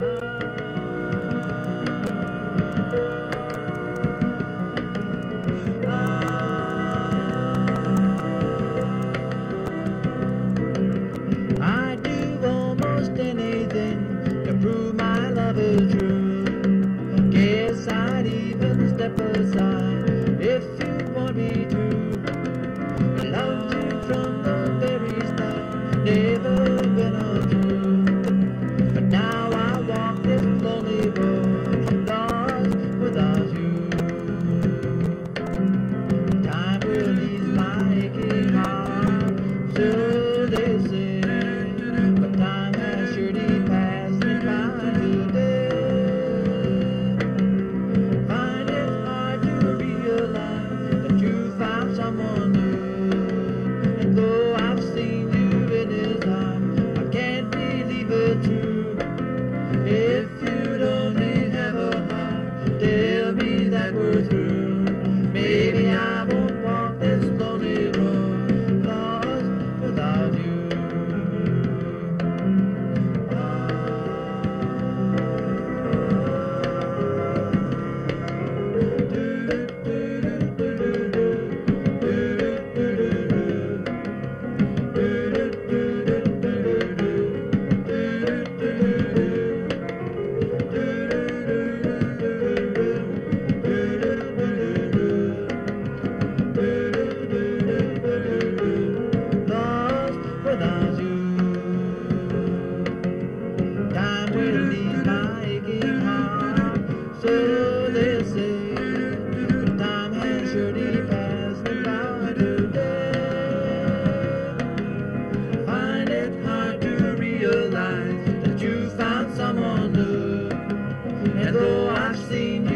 you baby. Though I've seen you.